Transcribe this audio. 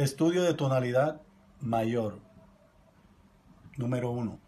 Estudio de tonalidad mayor. Número 1.